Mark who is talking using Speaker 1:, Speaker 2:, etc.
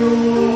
Speaker 1: through.